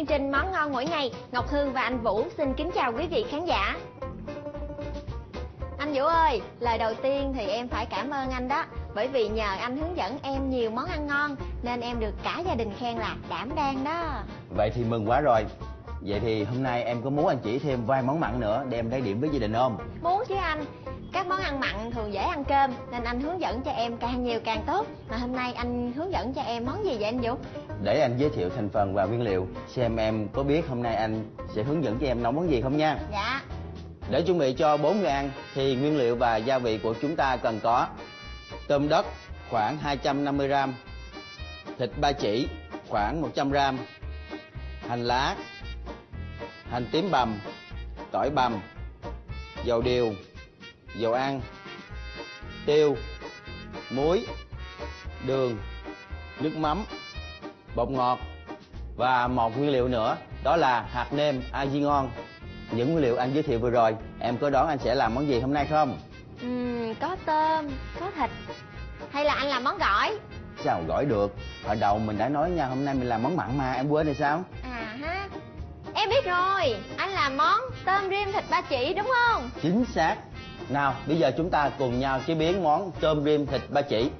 chương trình Món ngon mỗi ngày, Ngọc Hương và anh Vũ xin kính chào quý vị khán giả. Anh Vũ ơi, lời đầu tiên thì em phải cảm ơn anh đó, bởi vì nhờ anh hướng dẫn em nhiều món ăn ngon nên em được cả gia đình khen là đảm đang đó. Vậy thì mừng quá rồi Vậy thì hôm nay em có muốn anh chỉ thêm vài món mặn nữa để em lấy điểm với gia đình không? Muốn chứ anh, các món ăn mặn thường dễ ăn cơm nên anh hướng dẫn cho em càng nhiều càng tốt. Mà hôm nay anh hướng dẫn cho em món gì vậy anh Vũ? Để anh giới thiệu thành phần và nguyên liệu Xem em có biết hôm nay anh sẽ hướng dẫn cho em nấu món gì không nha Dạ. Để chuẩn bị cho 4 người ăn thì nguyên liệu và gia vị của chúng ta cần có Tôm đất khoảng 250g Thịt ba chỉ khoảng 100g Hành lá Hành tím bằm Tỏi bằm Dầu điều Dầu ăn Tiêu Muối Đường Nước mắm Bột ngọt Và một nguyên liệu nữa Đó là hạt nêm aji ngon những nguyên liệu anh giới thiệu vừa rồi em có đoán anh sẽ làm món gì hôm nay không Ừm, có tôm, có thịt. Hay là anh làm món gỏi? sao gỏi được hồi đầu mình đã nói nha hôm nay mình làm món mặn mà em quên rồi sao biết rồi, anh làm món tôm rim thịt ba chỉ đúng không? chính xác. Nào bây giờ chúng ta cùng nhau chế biến món tôm rim thịt ba chỉ.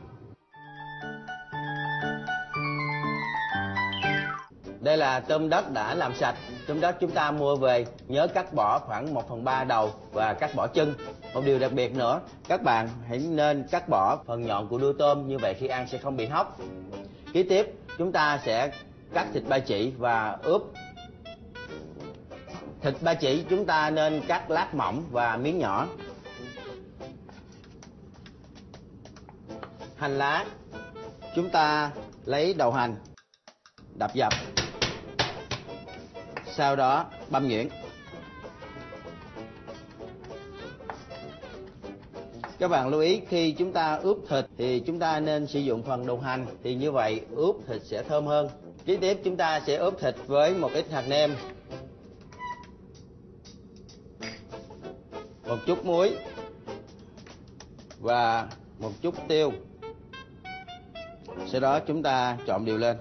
Đây là tôm đất đã làm sạch. Tôm đất chúng ta mua về nhớ cắt bỏ khoảng 1 phần ba đầu và cắt bỏ chân. Một điều đặc biệt nữa các bạn hãy nên cắt bỏ phần nhọn của đuôi tôm như vậy khi ăn sẽ không bị hóc. Kế tiếp chúng ta sẽ cắt thịt ba chỉ và ướp thịt ba chỉ, chúng ta nên cắt lát mỏng và miếng nhỏ. Hành lá, chúng ta lấy đầu hành, đập dập. Sau đó băm nhuyễn. Các bạn lưu ý, khi chúng ta ướp thịt thì chúng ta nên sử dụng phần đầu hành. Thì như vậy, ướp thịt sẽ thơm hơn. Kế tiếp, chúng ta sẽ ướp thịt với một ít hạt nêm. Một chút muối và một chút tiêu sau đó chúng ta trộn đều lên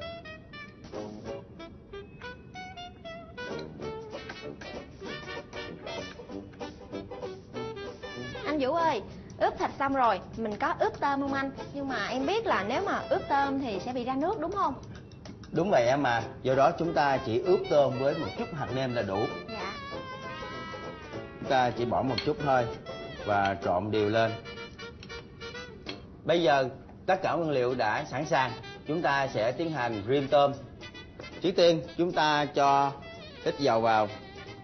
Anh Vũ ơi, ướp thịt xong rồi, mình có ướp tôm không anh? Nhưng mà em biết là nếu mà ướp tôm thì sẽ bị ra nước đúng không? đúng vậy em mà do đó chúng ta chỉ ướp tôm với một chút hạt nêm là đủ ta chỉ bỏ một chút thôi và trộn đều lên. Bây giờ, tất cả nguyên liệu đã sẵn sàng. Chúng ta sẽ tiến hành rim tôm. Trước tiên, chúng ta cho ít dầu vào,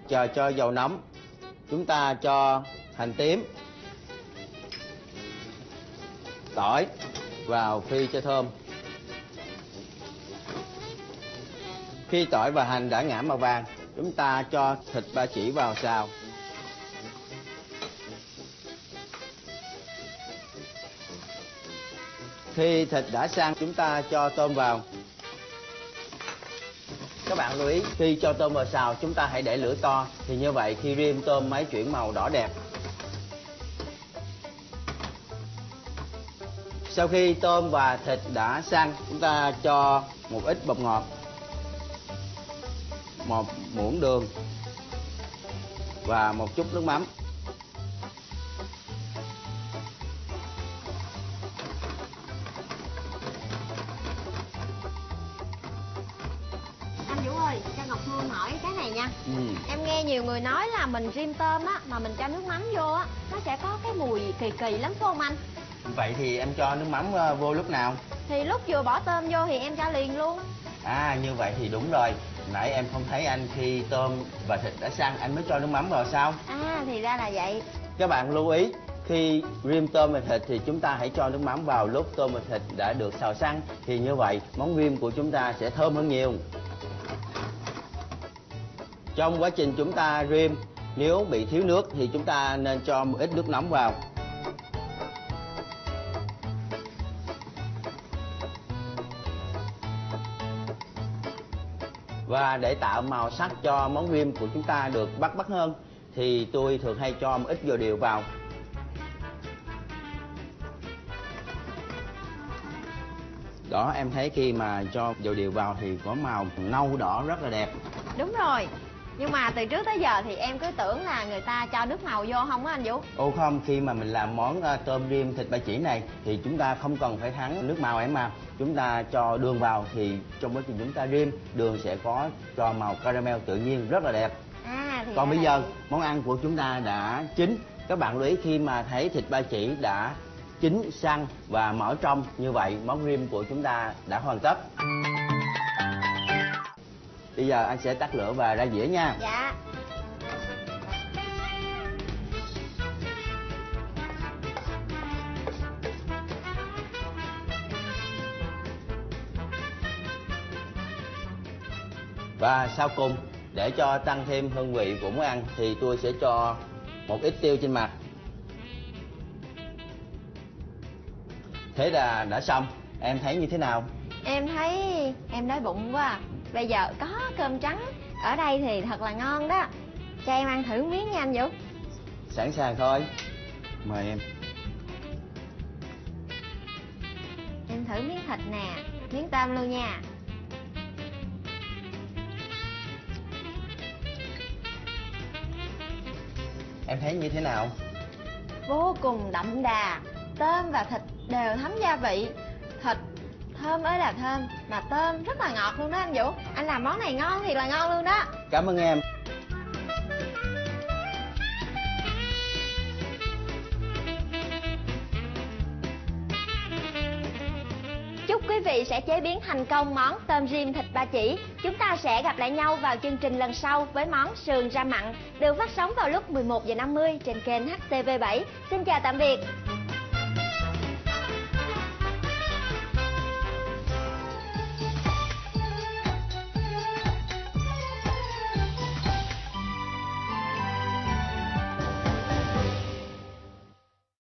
chờ cho dầu nóng. Chúng ta cho hành tím, tỏi vào phi cho thơm. Khi tỏi và hành đã ngã màu vàng, chúng ta cho thịt ba chỉ vào xào. Khi thịt đã sang, chúng ta cho tôm vào. Các bạn lưu ý, khi cho tôm vào xào, chúng ta hãy để lửa to. Thì như vậy, khi rim tôm mới chuyển màu đỏ đẹp. Sau khi tôm và thịt đã săn chúng ta cho một ít bột ngọt, một muỗng đường và một chút nước mắm. Ngọc Hương hỏi cái này nha. ừ. Em nghe nhiều người nói là mình rim tôm á, mà mình cho nước mắm vô á, nó sẽ có cái mùi kỳ kỳ lắm phải không anh? vậy thì em cho nước mắm ờ, vô lúc nào Thì lúc vừa bỏ tôm vô thì em cho liền luôn. à như vậy thì đúng rồi nãy em không thấy anh khi tôm và thịt đã săn anh mới cho nước mắm vào sao À, thì ra là vậy. các bạn lưu ý khi rim tôm và thịt thì chúng ta hãy cho nước mắm vào lúc tôm và thịt đã được xào săn thì như vậy món rim của chúng ta sẽ thơm hơn nhiều trong quá trình chúng ta rim, nếu bị thiếu nước thì chúng ta nên cho một ít nước nóng vào. Và để tạo màu sắc cho món rim của chúng ta được bắt bắt hơn, thì tôi thường hay cho một ít dầu điều vào. Đó, em thấy khi mà cho dầu điều vào thì có màu nâu đỏ rất là đẹp. Đúng rồi nhưng mà từ trước tới giờ thì em cứ tưởng là người ta cho nước màu vô không á anh vũ Ồ không, khi mà mình làm món ờ, tôm rim thịt ba chỉ này thì chúng ta không cần phải thắng nước màu em à. Chúng ta cho đường vào thì trong quá trình chúng ta rim, đường sẽ có cho màu caramel tự nhiên rất là đẹp. à Còn bây giờ món ăn của chúng ta đã chín. Các bạn lưu ý khi mà thấy thịt ba chỉ đã chín săn và mở trong như vậy món rim của chúng ta đã hoàn tất. Bây giờ anh sẽ tắt lửa và ra dĩa nha. dạ Và sau cùng để cho tăng thêm hương vị của món ăn thì tôi sẽ cho một ít tiêu trên mặt. Thế là đã xong. Em thấy như thế nào? em thấy em đói bụng quá à. Bây giờ có cơm trắng ở đây thì thật là ngon đó cho em ăn thử miếng nha anh vũ Sẵn sàng thôi. Mời em. em thử miếng thịt nè miếng tôm luôn nha Em thấy như thế nào? vô cùng đậm đà tôm và thịt đều thấm gia vị thơm ơi là thơm mà tôm rất là ngọt luôn đó anh vũ anh làm món này ngon thì là ngon luôn đó Cảm ơn em. Chúc quý vị sẽ chế biến thành công món tôm rim thịt ba chỉ. Chúng ta sẽ gặp lại nhau vào chương trình lần sau với món sườn ra mặn được phát sóng vào lúc 11 giờ 50 trên kênh HTV7. Xin chào tạm biệt.